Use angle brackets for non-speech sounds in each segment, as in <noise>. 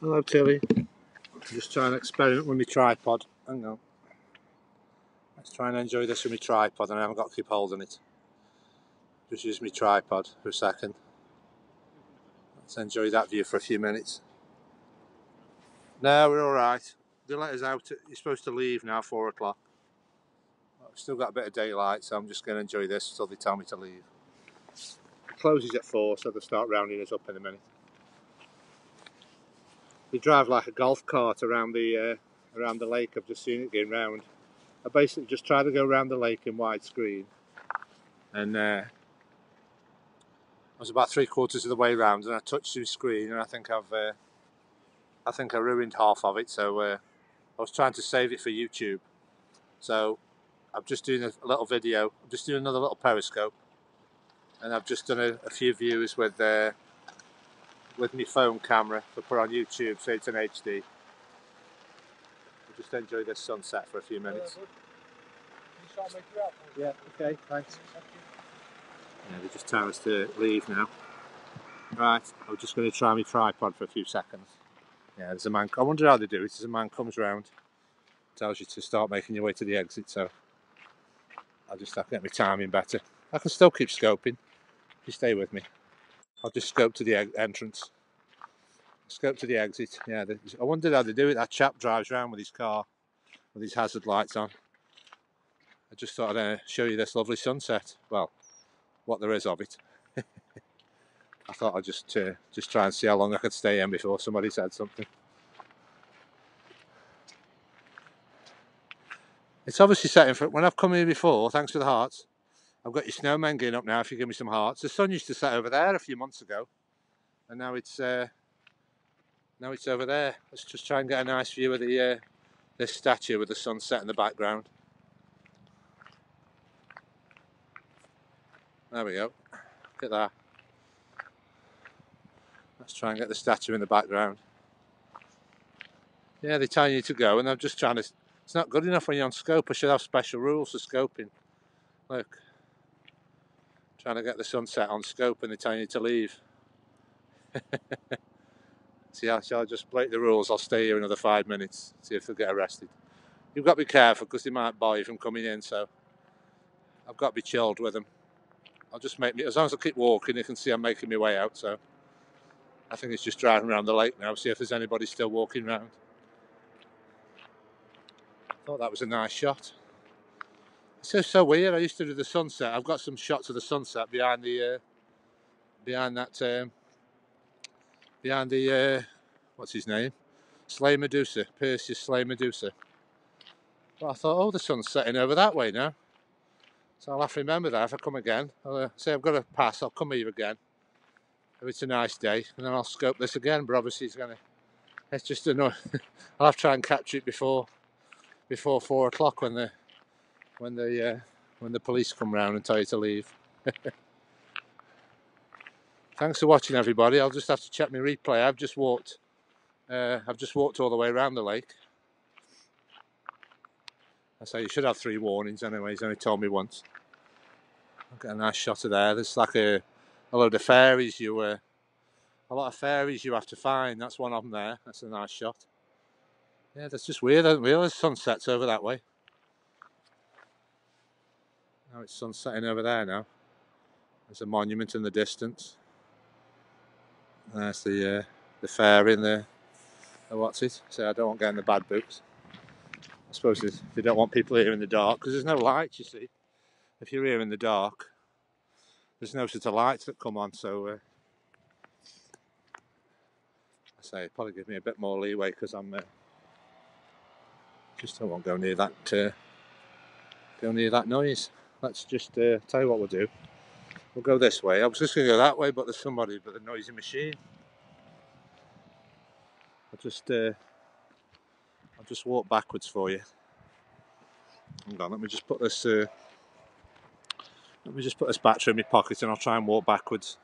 Hello Tilly. Just trying to experiment with my tripod. Hang on. Let's try and enjoy this with my tripod and I haven't got to keep holding it. Just use my tripod for a second. Let's enjoy that view for a few minutes. No, we're alright. They let us out. You're supposed to leave now, four o'clock. I've still got a bit of daylight, so I'm just going to enjoy this until they tell me to leave. Closes at four, so they'll start rounding us up in a minute. They drive like a golf cart around the uh, around the lake. I've just seen it going round. I basically just tried to go around the lake in widescreen, and uh, I was about three quarters of the way round, and I touched the screen, and I think I've uh, I think I ruined half of it. So uh, I was trying to save it for YouTube. So I'm just doing a little video. I'm just doing another little periscope, and I've just done a, a few views with uh, with my phone camera to put on YouTube, so it's an HD. I'll just enjoy this sunset for a few minutes. Yeah, okay, thanks. Yeah, they're just telling us to leave now. Right, I'm just going to try my tripod for a few seconds. Yeah, there's a man. I wonder how they do it. There's a man comes round, tells you to start making your way to the exit. So I'll just have to get my timing better. I can still keep scoping. You stay with me, I'll just scope to the entrance. Scope to the exit. Yeah, I wondered how they do it. That chap drives around with his car with his hazard lights on. I just thought I'd uh, show you this lovely sunset. Well, what there is of it. <laughs> I thought I'd just uh, just try and see how long I could stay in before somebody said something. It's obviously setting for when I've come here before. Thanks for the hearts. I've got your snowman going up now. If you give me some hearts, the sun used to set over there a few months ago, and now it's uh, now it's over there. Let's just try and get a nice view of the uh, this statue with the sunset in the background. There we go. Look at that. Let's try and get the statue in the background. Yeah, they tell you to go, and I'm just trying to. It's not good enough when you're on scope. I should have special rules for scoping. Look, trying to get the sunset on scope, and they tell you to leave. <laughs> See, I shall I just break the rules. I'll stay here another five minutes. See if they'll get arrested. You've got to be careful because they might bar you from coming in. So I've got to be chilled with them. I'll just make me as long as I keep walking, you can see I'm making my way out. So. I think it's just driving around the lake now, see if there's anybody still walking around. Thought that was a nice shot. It's so, so weird. I used to do the sunset. I've got some shots of the sunset behind the, uh, behind that, um, behind the, uh, what's his name? Slay Medusa, Perseus Slay Medusa. But I thought, oh, the sun's setting over that way now. So I'll have to remember that if I come again. I'll uh, say I've got to pass, I'll come here again if it's a nice day, and then I'll scope this again. But obviously, it's gonna. It's just annoying. <laughs> I'll have to try and catch it before before four o'clock when the when the uh, when the police come round and tell you to leave. <laughs> Thanks for watching, everybody. I'll just have to check my replay. I've just walked. Uh, I've just walked all the way around the lake. I say you should have three warnings anyway. He's only told me once. I'll get a nice shot of there. There's like a a load of fairies you uh, a lot of fairies you have to find. That's one of them there. That's a nice shot. Yeah, that's just weird. Isn't it? There's sunsets over that way. Now it's sunsetting over there now. There's a monument in the distance. There's the uh, the fairy in the, the what's it? So I don't want to get in the bad books. I suppose they don't want people here in the dark because there's no light. You see, if you're here in the dark, there's no sort of lights that come on, so uh, I say probably give me a bit more leeway because I'm uh, just don't want to go near that uh, go near that noise. Let's just uh, tell you what we'll do. We'll go this way. I was just going to go that way, but there's somebody with a noisy machine. I'll just uh, I'll just walk backwards for you. Hang on, let me just put this. Uh, let me just put this battery in my pocket and I'll try and walk backwards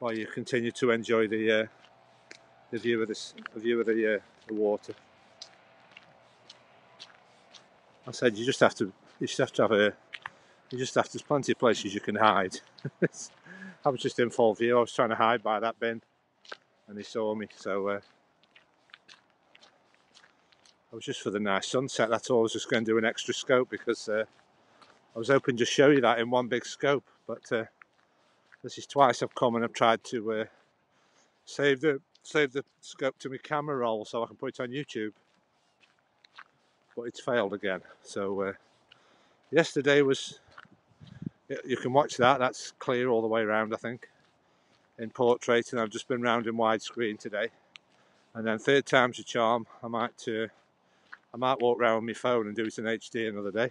while you continue to enjoy the uh, the view of this the view of the, uh, the water. I said you just have to you just have to have a you just have to there's plenty of places you can hide. <laughs> I was just in full view. I was trying to hide by that bin, and he saw me. So uh, I was just for the nice sunset. That's all. I was just going to do an extra scope because uh, I was hoping to show you that in one big scope. But uh, this is twice I've come and I've tried to uh, save the save the scope to my camera roll so I can put it on YouTube. But it's failed again. So uh, yesterday was you can watch that. That's clear all the way around, I think, in portrait. And I've just been round in widescreen today. And then third time's a charm. I might uh, I might walk around with my phone and do it in HD another day.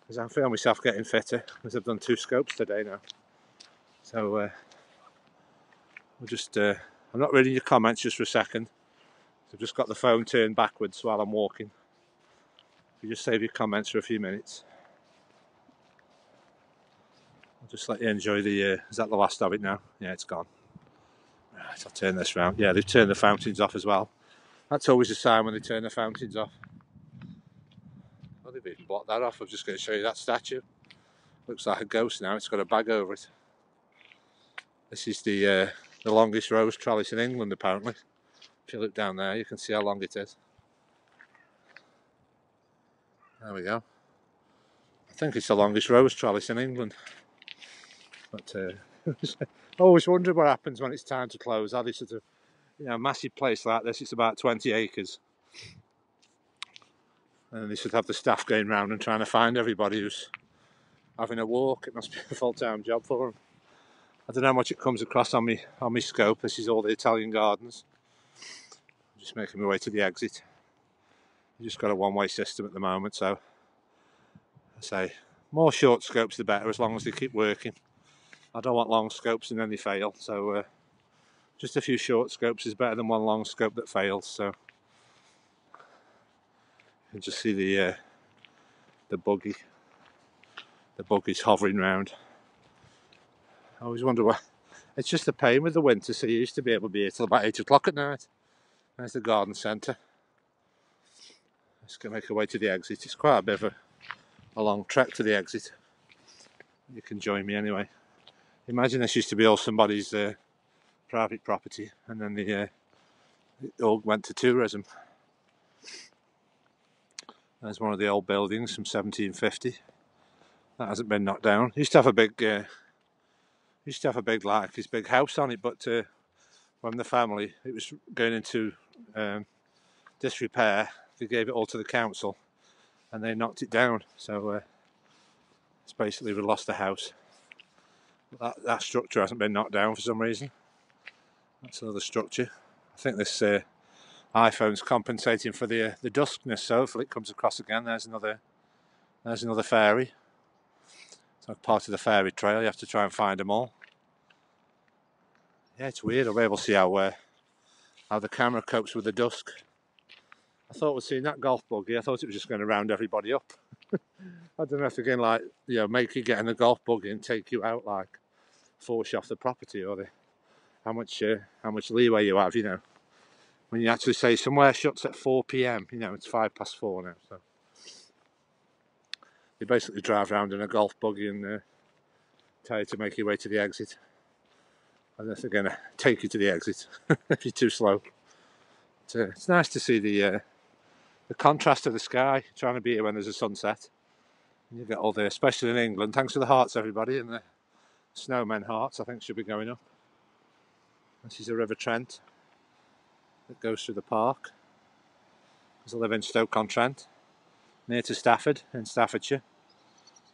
Because I'm feeling myself getting fitter. Because I've done two scopes today now. So uh, we'll just. Uh, I'm not reading your comments just for a second. I've just got the phone turned backwards while I'm walking. You just save your comments for a few minutes. Just let you enjoy the. Uh, is that the last of it now? Yeah, it's gone. Right, I'll turn this round. Yeah, they've turned the fountains off as well. That's always a sign when they turn the fountains off. Oh, they've even blocked that off. I'm just going to show you that statue. Looks like a ghost now. It's got a bag over it. This is the uh, the longest rose trellis in England, apparently. If you look down there, you can see how long it is. There we go. I think it's the longest rose trellis in England. But uh, <laughs> I always wonder what happens when it's time to close. Are they sort of, you know, massive place like this? It's about 20 acres. And they should have the staff going round and trying to find everybody who's having a walk. It must be <laughs> a full-time job for them. I don't know how much it comes across on me on my scope. This is all the Italian gardens. I'm just making my way to the exit. You just got a one-way system at the moment, so I say more short scopes the better, as long as they keep working. I don't want long scopes and then they fail. So uh, just a few short scopes is better than one long scope that fails. So you can just see the uh, the buggy. The buggy's hovering around. I always wonder why. It's just a pain with the winter, so you used to be able to be here till about 8 o'clock at night. There's the garden centre. Let's go make our way to the exit. It's quite a bit of a, a long trek to the exit. You can join me anyway. Imagine this used to be all somebody's uh, private property, and then the, uh, it all went to tourism. There's one of the old buildings from 1750. That hasn't been knocked down. Used to have a big, uh, used to have a big like this big house on it, but uh, when the family it was going into um, disrepair, they gave it all to the council, and they knocked it down. So uh, it's basically we lost the house that, that structure hasn't been knocked down for some reason. That's another structure. I think this uh, iPhone's compensating for the uh, the duskness. So hopefully it comes across again. There's another there's another fairy. So part of the fairy trail. You have to try and find them all. Yeah, it's weird. I'll be able to see how uh, how the camera copes with the dusk. I thought we'd seen that golf buggy. I thought it was just going to round everybody up. I don't know if going like, you know, make you get in a golf buggy and take you out like force you off the property or they, how much uh, how much leeway you have, you know. When you actually say somewhere shuts at 4 p.m., you know, it's five past four now, so you basically drive around in a golf buggy and uh, tell you to make your way to the exit. Don't if they're going to take you to the exit <laughs> if you're too slow. But, uh, it's nice to see the uh, the contrast of the sky, trying to be here when there's a sunset. You get all the, especially in England. Thanks for the hearts, everybody, and the snowmen hearts. I think should be going up. This is the River Trent that goes through the park. Because I live in Stoke-on-Trent, near to Stafford in Staffordshire.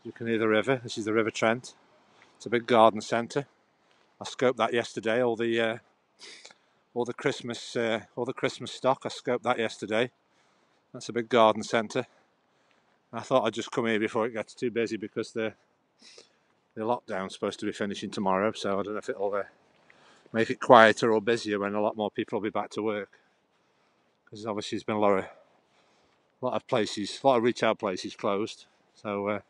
You can hear the river. This is the River Trent. It's a big garden centre. I scoped that yesterday. All the uh, all the Christmas uh, all the Christmas stock. I scoped that yesterday. That's a big garden centre. I thought I'd just come here before it gets too busy because the the lockdown's supposed to be finishing tomorrow, so I don't know if it'll uh, make it quieter or busier when a lot more people will be back to work. Because obviously there's been a lot of a lot of places, a lot of retail places closed, so uh,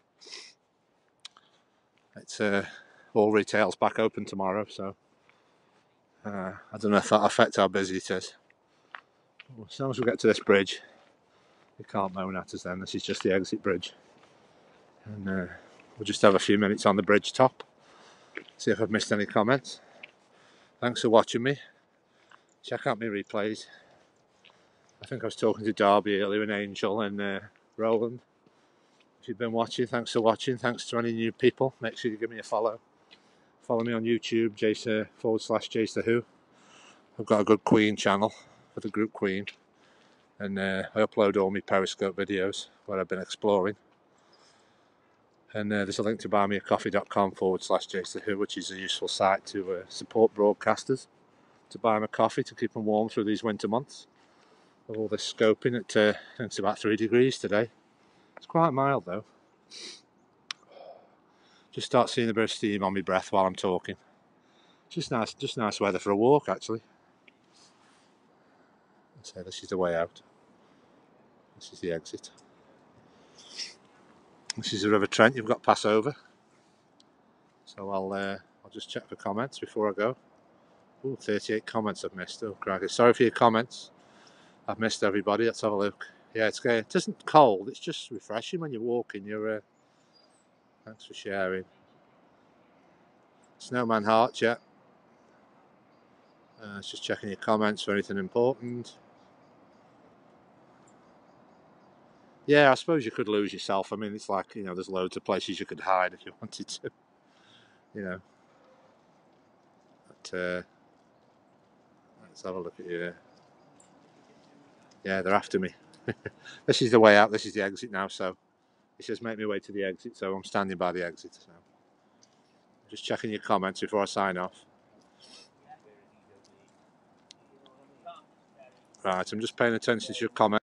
it's uh, all retail's back open tomorrow. So uh, I don't know if that affects how busy it is. As soon as we get to this bridge, they can't moan at us then. This is just the exit bridge. And uh, we'll just have a few minutes on the bridge top See if I've missed any comments. Thanks for watching me. Check out my replays. I think I was talking to Darby earlier and Angel and uh, Roland. If you've been watching, thanks for watching. Thanks to any new people. Make sure you give me a follow. Follow me on YouTube, Jason forward slash jasethehoo. I've got a good Queen channel for the group Queen. And uh, I upload all my Periscope videos where I've been exploring. And uh, there's a link to buymeacoffee.com forward slash Who, which is a useful site to uh, support broadcasters. To buy them a coffee to keep them warm through these winter months of all this scoping at uh, it's about three degrees today. It's quite mild though. Just start seeing a bit of steam on my breath while I'm talking. Just nice, just nice weather for a walk actually. So this is the way out. This is the exit. This is the River Trent. You've got to pass over. So I'll uh, I'll just check for comments before I go. Ooh, 38 comments I've missed. Oh, crikey. Sorry for your comments. I've missed everybody. Let's have a look. Yeah, it's good. It isn't cold. It's just refreshing when you're walking. You're. Uh... Thanks for sharing. Snowman Heart, yeah. Uh, just checking your comments for anything important. Yeah, I suppose you could lose yourself. I mean, it's like you know, there's loads of places you could hide if you <laughs> wanted to. You know. But uh, let's have a look at you. Yeah, they're after me. <laughs> this is the way out. This is the exit now. So it says make me way to the exit. So I'm standing by the exit. So just checking your comments before I sign off. Right, I'm just paying attention to your comments.